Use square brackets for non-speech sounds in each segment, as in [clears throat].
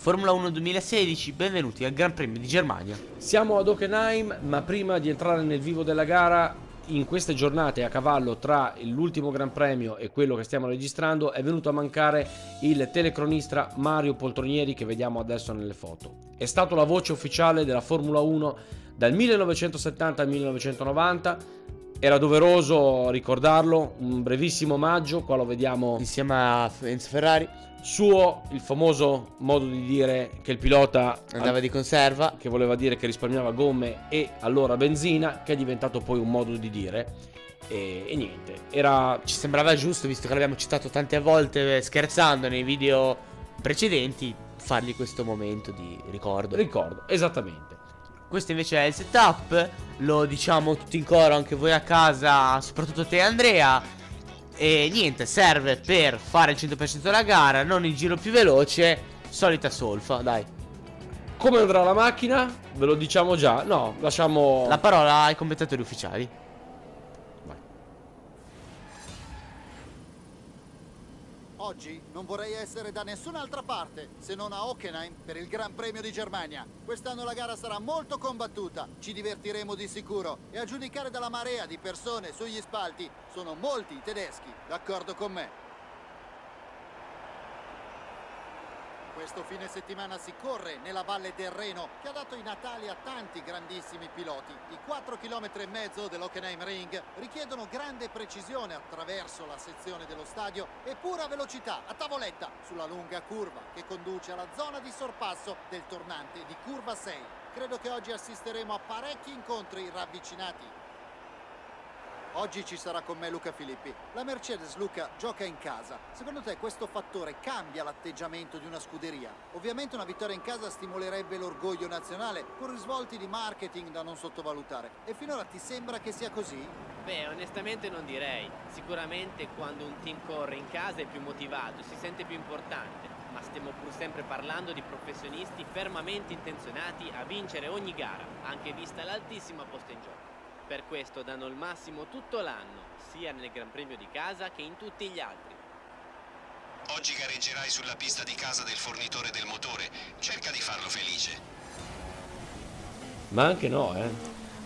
Formula 1 2016, benvenuti al Gran Premio di Germania. Siamo ad Hockenheim, ma prima di entrare nel vivo della gara, in queste giornate a cavallo tra l'ultimo Gran Premio e quello che stiamo registrando, è venuto a mancare il telecronista Mario Poltronieri che vediamo adesso nelle foto. È stato la voce ufficiale della Formula 1 dal 1970 al 1990. Era doveroso ricordarlo, un brevissimo omaggio, qua lo vediamo insieme a Enzo Ferrari suo il famoso modo di dire che il pilota andava di conserva, che voleva dire che risparmiava gomme e allora benzina, che è diventato poi un modo di dire. E, e niente, era... ci sembrava giusto, visto che l'abbiamo citato tante volte scherzando nei video precedenti, fargli questo momento di ricordo. Ricordo, esattamente. Questo invece è il setup, lo diciamo tutti in coro, anche voi a casa, soprattutto te Andrea e niente, serve per fare il 100% della gara, non il giro più veloce, solita solfa, dai. Come andrà la macchina? Ve lo diciamo già? No, lasciamo... La parola ai commentatori ufficiali. Oggi non vorrei essere da nessun'altra parte se non a Hockenheim per il Gran Premio di Germania. Quest'anno la gara sarà molto combattuta, ci divertiremo di sicuro e a giudicare dalla marea di persone sugli spalti sono molti i tedeschi, d'accordo con me. Questo fine settimana si corre nella Valle del Reno che ha dato i natali a tanti grandissimi piloti. I 4 km e mezzo dell'Hockenheim Ring richiedono grande precisione attraverso la sezione dello stadio e pura velocità a tavoletta sulla lunga curva che conduce alla zona di sorpasso del tornante di curva 6. Credo che oggi assisteremo a parecchi incontri ravvicinati Oggi ci sarà con me Luca Filippi. La Mercedes Luca gioca in casa. Secondo te questo fattore cambia l'atteggiamento di una scuderia? Ovviamente una vittoria in casa stimolerebbe l'orgoglio nazionale con risvolti di marketing da non sottovalutare. E finora ti sembra che sia così? Beh, onestamente non direi. Sicuramente quando un team corre in casa è più motivato, si sente più importante. Ma stiamo pur sempre parlando di professionisti fermamente intenzionati a vincere ogni gara, anche vista l'altissima posta in gioco. Per questo danno il massimo tutto l'anno, sia nel Gran Premio di casa che in tutti gli altri. Oggi gareggerai sulla pista di casa del fornitore del motore. Cerca di farlo felice. Ma anche no, eh.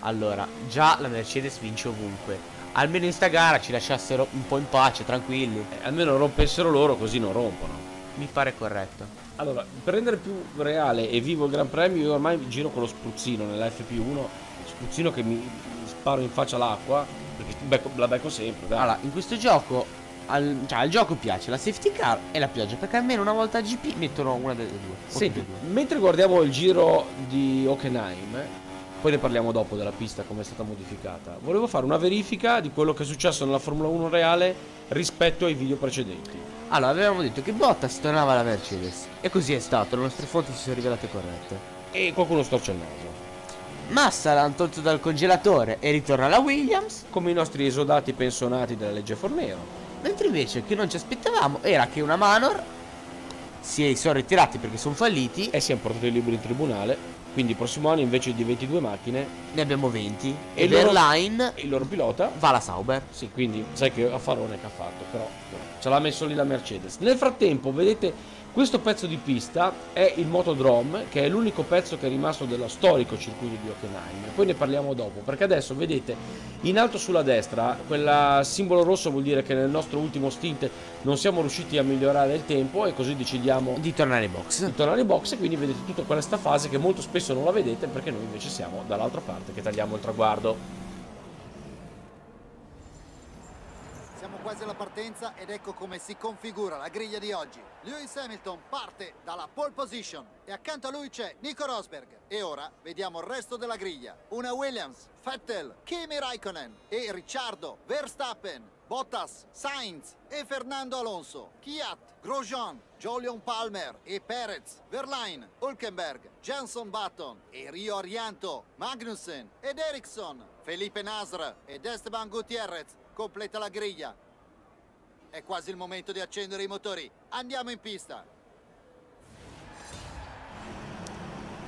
Allora, già la Mercedes vince ovunque. Almeno in sta gara ci lasciassero un po' in pace, tranquilli. Eh, almeno rompessero loro, così non rompono. Mi pare corretto. Allora, per rendere più reale e vivo il Gran Premio, io ormai giro con lo spruzzino nella FP1. Spruzzino che mi sparo in faccia l'acqua, perché becco, la becco sempre. Dai. Allora, in questo gioco, al, cioè, al gioco piace la safety car e la pioggia, perché almeno una volta a GP mettono una delle due. Senti, due. mentre guardiamo il giro di Hockenheim, poi ne parliamo dopo della pista come è stata modificata, volevo fare una verifica di quello che è successo nella Formula 1 reale rispetto ai video precedenti. Allora, avevamo detto che Bottas tornava alla Mercedes e così è stato, le nostre fonti si sono rivelate corrette. E qualcuno storce il naso. Massa l'hanno tolto dal congelatore e ritorna alla Williams come i nostri esodati pensionati della legge Fornero. Mentre invece che non ci aspettavamo era che una Manor si sono ritirati perché sono falliti e si hanno portato i libri in tribunale. Quindi il prossimo anno invece di 22 macchine ne abbiamo 20 e, e l'Airline il loro pilota va alla Sauber. Sì, quindi sai che affarone che ha fatto, però ce l'ha messo lì la Mercedes. Nel frattempo, vedete questo pezzo di pista è il Motodrome, che è l'unico pezzo che è rimasto dello storico circuito di Hockenheim. Poi ne parliamo dopo, perché adesso vedete in alto sulla destra, quel simbolo rosso vuol dire che nel nostro ultimo stint non siamo riusciti a migliorare il tempo e così decidiamo di tornare in box. Di tornare in box e quindi vedete tutta questa fase che molto spesso non la vedete perché noi invece siamo dall'altra parte che tagliamo il traguardo. Quasi alla partenza ed ecco come si configura la griglia di oggi. Lewis Hamilton parte dalla pole position e accanto a lui c'è Nico Rosberg. E ora vediamo il resto della griglia. Una Williams, Vettel, Kimi Raikkonen e Ricciardo, Verstappen, Bottas, Sainz e Fernando Alonso, Kiat, Grosjean, Jolion Palmer e Perez, Verlaine, Hulkenberg, Jenson Button e Rio Arianto, Magnussen ed Ericsson, Felipe Nasr ed Esteban Gutierrez completa la griglia è quasi il momento di accendere i motori. Andiamo in pista.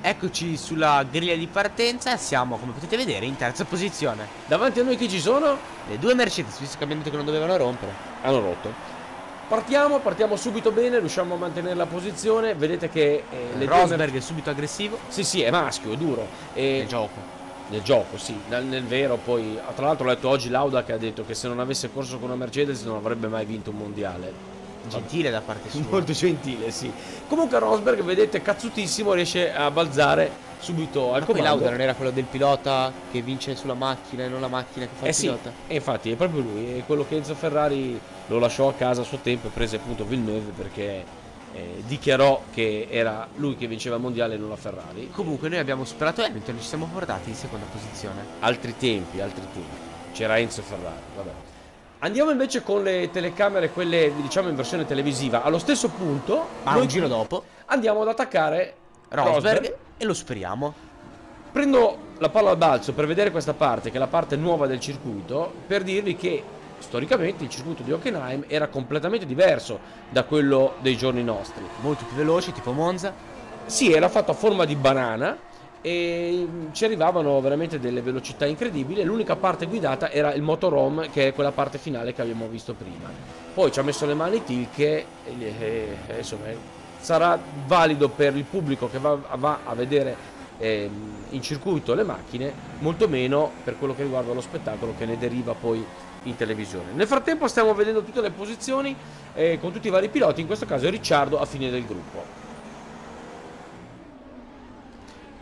Eccoci sulla griglia di partenza siamo, come potete vedere, in terza posizione. Davanti a noi chi ci sono? Le due Mercedes, visto che abbiamo detto che non dovevano rompere. Hanno rotto. Partiamo, partiamo subito bene, riusciamo a mantenere la posizione. Vedete che eh, le due Rosberg è subito aggressivo Sì, sì, è maschio, è duro. E nel gioco. Nel gioco, sì, nel, vero poi. Tra l'altro ho letto oggi Lauda che ha detto che se non avesse corso con una Mercedes non avrebbe mai vinto un mondiale. Gentile da parte sua. Molto gentile, sì. Comunque Rosberg, vedete, cazzutissimo, riesce a balzare subito al Ma comando. Lauda non era quello del pilota che vince sulla macchina e non la macchina che fa Eh il sì, pilota? e infatti è proprio lui, è quello che Enzo Ferrari lo lasciò a casa a suo tempo e prese appunto Villeneuve perché eh, dichiarò che era lui che vinceva il mondiale e non la Ferrari. Comunque noi abbiamo superato Hamilton e ci siamo portati in seconda posizione. Altri tempi, altri tempi. C'era Enzo Ferrari, vabbè. Andiamo invece con le telecamere, quelle diciamo in versione televisiva. Allo stesso punto, Ma noi un giro dopo, andiamo ad attaccare Rosberg, Rosberg. e lo superiamo. Prendo la palla al balzo per vedere questa parte, che è la parte nuova del circuito, per dirvi che storicamente il circuito di Hockenheim era completamente diverso da quello dei giorni nostri. Molto più veloce, tipo Monza. Sì, era fatto a forma di banana e mm, ci arrivavano veramente delle velocità incredibili. L'unica parte guidata era il motorhome, che è quella parte finale che abbiamo visto prima. Poi ci ha messo le mani Tilke e, e- insomma sarà valido per il pubblico che va, va a vedere ehm, in circuito le macchine, molto meno per quello che riguarda lo spettacolo che ne deriva poi in televisione. Nel frattempo stiamo vedendo tutte le posizioni eh, con tutti i vari piloti, in questo caso Ricciardo a fine del gruppo.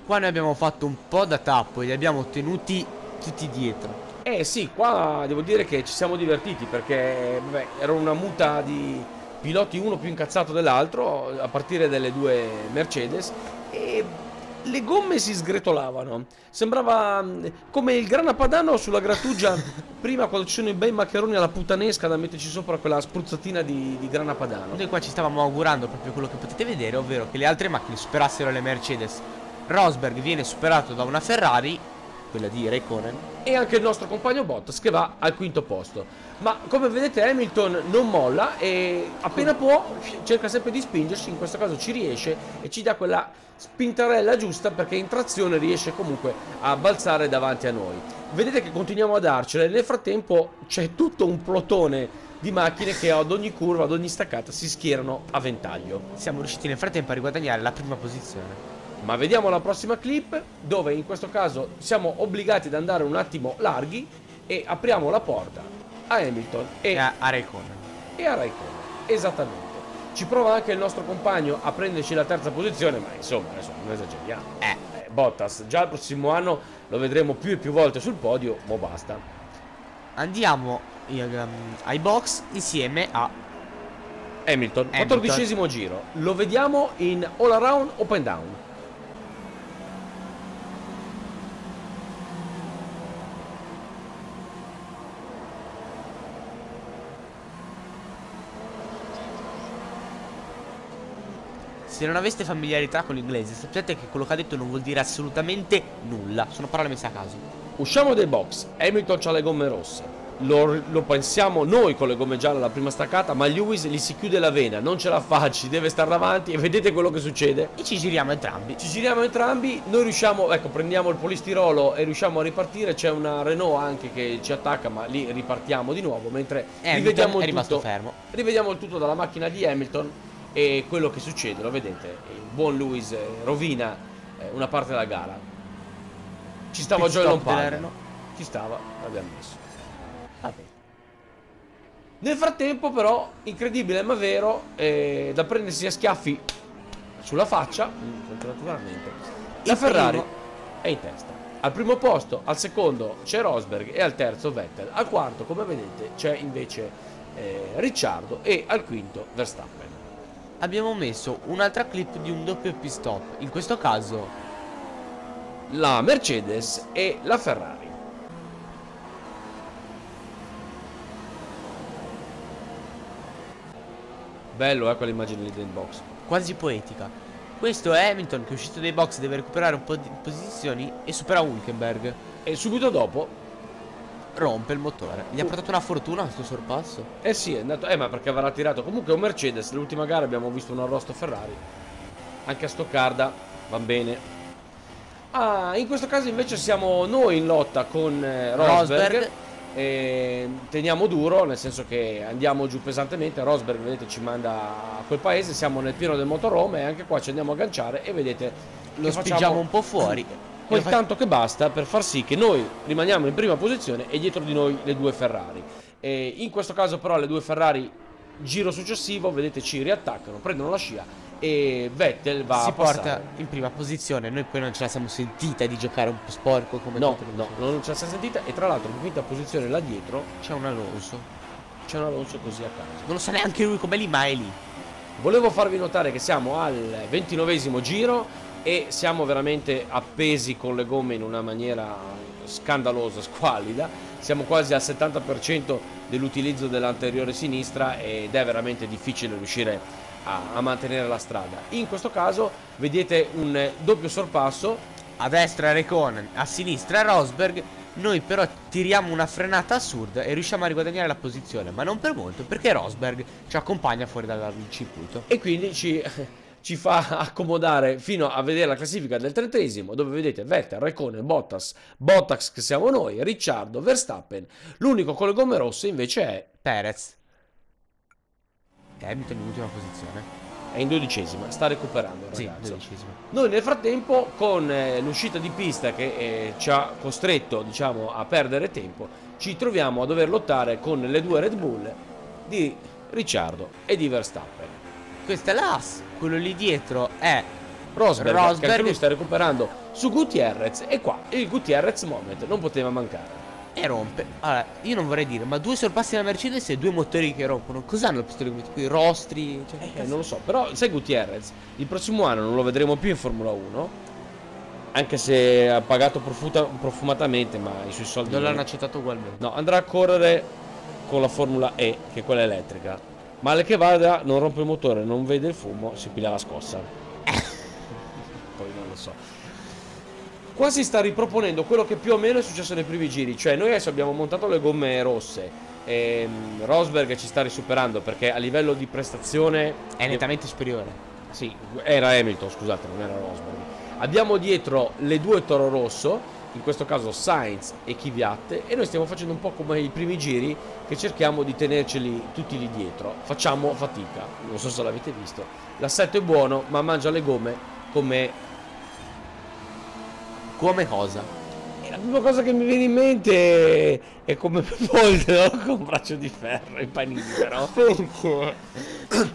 Qua noi abbiamo fatto un po' da tappo e li abbiamo tenuti tutti dietro. Eh sì, qua devo dire che ci siamo divertiti perché vabbè, era una muta di piloti uno più incazzato dell'altro a partire dalle due Mercedes e le gomme si sgretolavano. Sembrava mm, come il grana padano sulla grattugia [laughs] prima quando ci sono i bei maccheroni alla puttanesca da metterci sopra quella spruzzatina di, di grana padano. Noi qua ci stavamo augurando proprio quello che potete vedere, ovvero che le altre macchine superassero le Mercedes. Rosberg viene superato da una Ferrari, quella di Raikkonen. e anche il nostro compagno Bottas che va al quinto posto. Ma come vedete Hamilton non molla e appena può cerca sempre di spingersi, in questo caso ci riesce e ci dà quella spintarella giusta perché in trazione riesce comunque a balzare davanti a noi. Vedete che continuiamo a darcela e nel frattempo c'è tutto un plotone di macchine che ad ogni curva, ad ogni staccata si schierano a ventaglio. Siamo riusciti nel frattempo a riguadagnare la prima posizione. Ma vediamo la prossima clip dove in questo caso siamo obbligati ad andare un attimo larghi e apriamo la porta a Hamilton e, E a, a Raikkonen. e a Raikkonen. Esattamente. Ci prova anche il nostro compagno a prenderci la terza posizione, ma insomma, adesso non esageriamo. Eh. Eh, Bottas, già il prossimo anno lo vedremo più e più volte sul podio, mo basta. Andiamo ehm, ai box insieme a Hamilton, Hamilton. quattordicesimo giro. Lo vediamo in all around open down. Se non aveste familiarità con l'inglese, sappiate che quello che ha detto non vuol dire assolutamente nulla. Sono parole messe a caso. Usciamo dai box, Hamilton ha le gomme rosse. Lo, lo pensiamo noi con le gomme gialle alla prima staccata, ma Lewis gli si chiude la vena, non ce la fa, ci deve stare davanti e vedete quello che succede. E ci giriamo entrambi. Ci giriamo entrambi, noi riusciamo, ecco, prendiamo il polistirolo e riusciamo a ripartire. C'è una Renault anche che ci attacca, ma lì ripartiamo di nuovo. Mentre Hamilton rivediamo è il rimasto tutto, fermo. rivediamo il tutto dalla macchina di Hamilton e quello che succede, lo vedete, il buon Lewis eh, rovina eh, una parte della gara. Ci stava Joy Lompard. Renault. Ci stava, l'abbiamo messo. Vabbè. Nel frattempo, però, incredibile ma vero, eh, da prendersi a schiaffi sulla faccia, naturalmente, la Ferrari è in testa. Al primo posto, al secondo c'è Rosberg e al terzo Vettel. Al quarto, come vedete, c'è invece eh, Ricciardo e al quinto Verstappen. Abbiamo messo un'altra clip di un doppio pit stop. In questo caso La Mercedes e la Ferrari. Bello, eh, quell'immagine lì del box. quasi poetica. Questo è Hamilton che è uscito dai box, deve recuperare un po' di posizioni e supera Hulkenberg. E subito dopo Rompe il motore. Gli ha portato una fortuna questo sorpasso. Eh sì, è andato. Eh, ma perché avrà tirato. Comunque è un Mercedes. L'ultima gara abbiamo visto un arrosto Ferrari. Anche a Stoccarda va bene. Ah, in questo caso invece siamo noi in lotta con eh, Rosberg. Rosberg eh, teniamo duro, nel senso che andiamo giù pesantemente. Rosberg, vedete, ci manda a quel paese. Siamo nel pieno del motorhome e anche qua ci andiamo a agganciare. E vedete, Lo spingiamo un po' fuori. [clears throat] quel tanto che basta per far sì che noi rimaniamo in prima posizione e dietro di noi le due Ferrari. E in questo caso, però, le due Ferrari, giro successivo, vedete, ci riattaccano, prendono la scia e Vettel va si a passare. porta in prima posizione. Noi poi non ce la siamo sentita di giocare un po' sporco come No, no, non ce la siamo sentita. E tra l'altro, in quinta posizione là dietro C'è un Alonso. c'è un Alonso così a caso. Non lo sa neanche lui come lì, ma è lì. Volevo farvi notare che siamo al ventinovesimo giro e siamo veramente appesi con le gomme in una maniera scandalosa, [laughs] squallida. Siamo quasi al 70% dell'utilizzo dell'anteriore sinistra ed è veramente difficile riuscire a, a mantenere la strada. In questo caso vedete un doppio sorpasso A destra Recon, a sinistra Rosberg. Noi però tiriamo una frenata assurda e riusciamo a riguadagnare la posizione. Ma non per molto, perché Rosberg ci accompagna fuori dal circuito. e quindi ci, ci fa accomodare fino a vedere la classifica del trentesimo dove vedete Vettel, Raikkonen, Bottas, Bottas che siamo noi, Ricciardo, Verstappen l'unico con le gomme rosse invece è, Perez. Hamilton in ultima posizione. è in dodicesima, sta recuperando Sì. Noi nel frattempo con eh, l'uscita di pista che eh, ci ha costretto diciamo a perdere tempo ci troviamo a dover lottare con le due Red Bull di Ricciardo e di Verstappen Questa è l'As. Quello lì dietro è Rosberg, che Rosberg. anche lui sta recuperando su Gutierrez e qua il Gutierrez moment non poteva mancare e rompe. Allora, io non vorrei dire, ma due sorpassi della Mercedes e due motori che rompono. Cos'hanno il pistole come qui? Rostri? Cioè, Eh, non lo so, però sai Gutierrez, il prossimo anno non lo vedremo più in Formula 1, anche se ha pagato profuta- profumatamente, ma i suoi soldi... non l'hanno accettato ugualmente. No, andrà a correre con la Formula E, che è quella elettrica. Male che vada, non rompe il motore, non vede il fumo, si piglia la scossa. [coughs] Poi non lo so. Qua si sta riproponendo quello che più o meno è successo nei primi giri, cioè noi adesso abbiamo montato le gomme rosse. E Rosberg ci sta risuperando perché a livello di prestazione È nettamente superiore. sì, era Hamilton, scusate, non era Rosberg. Abbiamo dietro le due Toro Rosso, in questo caso Sainz e Kvyat, e noi stiamo facendo un po' come i primi giri che cerchiamo di tenerceli tutti lì dietro. Facciamo fatica, non so se l'avete visto. L'assetto è buono, ma mangia le gomme come Come cosa? E la prima cosa che mi viene in mente è come [laughs] Poldo con un braccio di ferro i panini però. [laughs]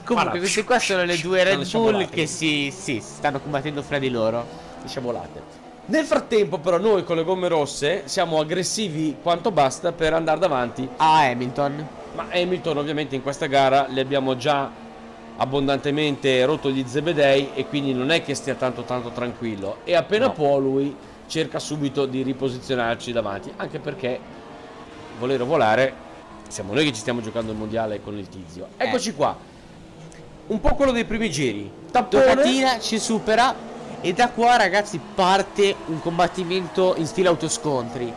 Comunque, queste qua sono le due Red. Bull che si, sì, stanno combattendo fra di loro. sciabolate. Nel frattempo però noi con le gomme rosse siamo aggressivi quanto basta per andare davanti, A Hamilton. ma Hamilton ovviamente in questa gara le abbiamo già abbondantemente rotto gli zebedei e quindi non è che stia tanto tanto tranquillo e appena No. può lui cerca subito di riposizionarci davanti, anche perché volere volare siamo noi che ci stiamo giocando il mondiale con il tizio. Eccoci qua. Un po' quello dei primi giri. Tappone. Toccatina ci supera. E da qua, ragazzi, parte un combattimento in stile autoscontri.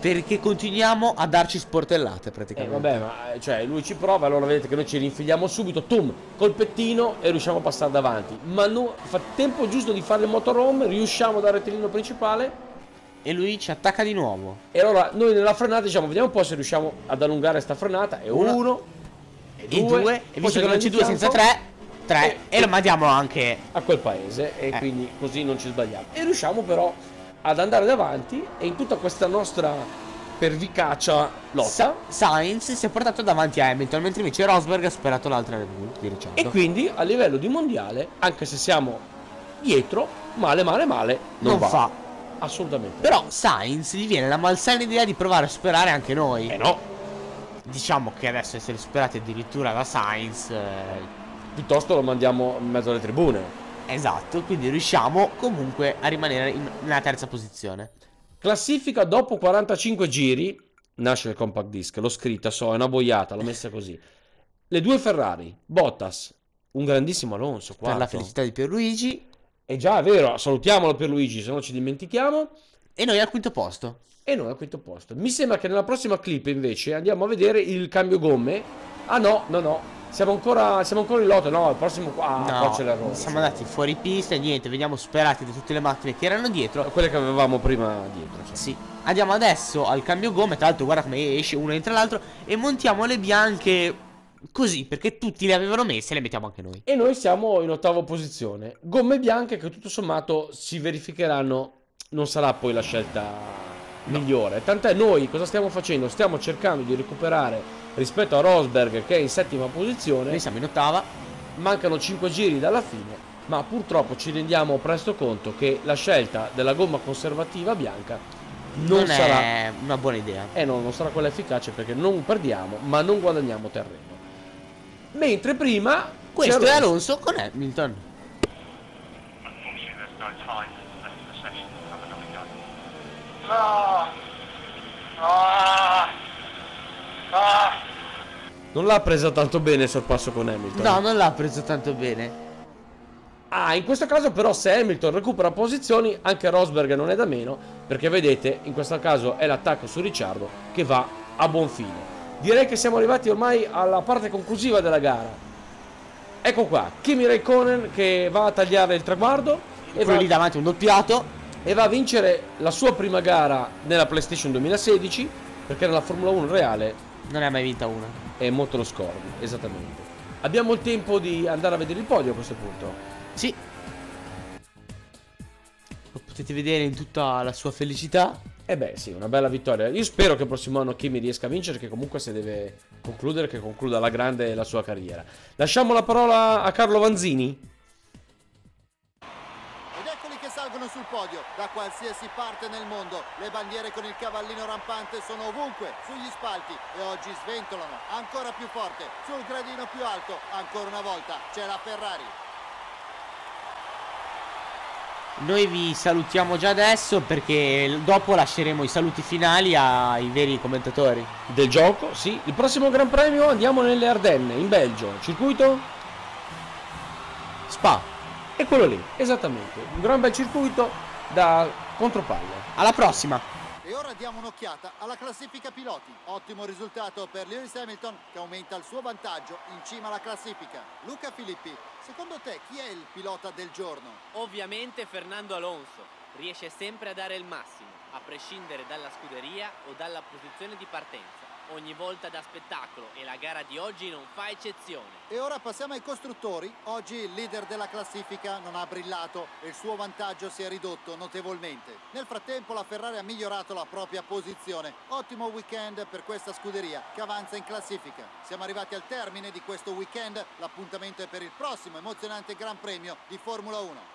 Perché continuiamo a darci sportellate Eh, praticamente. vabbè, ma eh, cioè, lui ci prova, allora vedete che noi ci rinfiliamo subito, tum, colpettino e riusciamo a passare davanti. Ma no, fa tempo giusto di fare il motorhome, riusciamo dal rettilineo principale E lui ci attacca di nuovo. e allora noi nella frenata diciamo, vediamo un po' se riusciamo ad allungare sta frenata. E Una. uno, e E due. E visto che non c'è due senza tre, tre. E- E lo mandiamo anche. A quel paese e Eh. quindi così non ci sbagliamo. E riusciamo però ad andare davanti e in tutta questa nostra pervicacia lotta. Sa- Sainz si è portato davanti a Hamilton, mentre invece Rosberg ha superato l'altra Red Bull di Ricciardo. E quindi a livello di mondiale, anche se siamo dietro, male male male non, non va. fa. Assolutamente. Però Sainz gli viene la malsana idea di provare a superare anche noi. Eh no, Diciamo che adesso essere superati addirittura da Sainz. eh, piuttosto lo mandiamo in mezzo alle tribune. esatto, quindi riusciamo comunque a rimanere in- nella terza posizione. Classifica dopo 45 giri, nasce il compact disc, l'ho scritta, so, è una boiata, l'ho messa così. Le due Ferrari, Bottas, un grandissimo Alonso, Per la quarto. felicità di Pierluigi. E già è vero, salutiamolo per Luigi, se no ci dimentichiamo. E noi al quinto posto. E noi al quinto posto. Mi sembra che nella prossima clip invece andiamo a vedere il cambio gomme. Ah no, no, no. Siamo ancora, siamo ancora in lotta, no? Il prossimo qua, ah, c'è l'errore. siamo andati fuori pista e niente, veniamo superati da tutte le macchine che erano dietro. Quelle che avevamo prima dietro. Cioè. Sì. Andiamo adesso al cambio gomme, tra l'altro guarda come esce uno entra l'altro e montiamo le bianche così, perché tutti le avevano messe e le mettiamo anche noi. E noi siamo in ottava posizione. Gomme bianche che tutto sommato si verificheranno, non sarà poi la scelta no. migliore. Tant'è noi cosa stiamo facendo? Stiamo cercando di recuperare rispetto a Rosberg che è in settima posizione. Noi siamo in ottava. Mancano 5 giri dalla fine, ma purtroppo ci rendiamo presto conto che la scelta della gomma conservativa bianca non, non sarà una buona idea. Eh no, non sarà quella efficace perché non perdiamo, ma non guadagniamo terreno. Mentre prima questo è Alonso con Hamilton. No. No. Non l'ha presa tanto bene il sorpasso con Hamilton. No, non l'ha preso tanto bene. Ah, in questo caso però se Hamilton recupera posizioni, anche Rosberg non è da meno, perché vedete, in questo caso è l'attacco su Ricciardo che va a buon fine. Direi che siamo arrivati ormai alla parte conclusiva della gara. Ecco qua, Kimi Raikkonen che va a tagliare il traguardo. E va lì davanti un doppiato. E va a vincere la sua prima gara nella PlayStation 2016, perché nella Formula 1 reale non ne ha mai vinta una. È molto lo scorno, esattamente. Abbiamo il tempo di andare a vedere il podio a questo punto. Sì. Lo potete vedere in tutta la sua felicità. Eh beh, sì, una bella vittoria. Io spero che il prossimo anno Kimi riesca a vincere, che comunque se deve concludere, che concluda la grande la sua carriera. Lasciamo la parola a Carlo Vanzini podio da qualsiasi parte nel mondo. Le bandiere con il cavallino rampante sono ovunque, sugli spalti e oggi sventolano ancora più forte sul gradino più alto. Ancora una volta c'è la Ferrari. Noi vi salutiamo già adesso perché dopo lasceremo i saluti finali ai veri commentatori del gioco. Sì, il prossimo Gran Premio andiamo nelle Ardenne, in Belgio. Circuito? Spa. E quello lì, esattamente. Un gran bel circuito da contropalle. Alla prossima! E ora diamo un'occhiata alla classifica piloti. Ottimo risultato per Lewis Hamilton che aumenta il suo vantaggio in cima alla classifica. Luca Filippi, secondo te chi è il pilota del giorno? Ovviamente Fernando Alonso. Riesce sempre a dare il massimo, a prescindere dalla scuderia o dalla posizione di partenza ogni volta da spettacolo e la gara di oggi non fa eccezione. E ora passiamo ai costruttori. Oggi il leader della classifica non ha brillato e il suo vantaggio si è ridotto notevolmente. Nel frattempo la Ferrari ha migliorato la propria posizione. Ottimo weekend per questa scuderia che avanza in classifica. Siamo arrivati al termine di questo weekend. L'appuntamento è per il prossimo emozionante Gran Premio di Formula 1.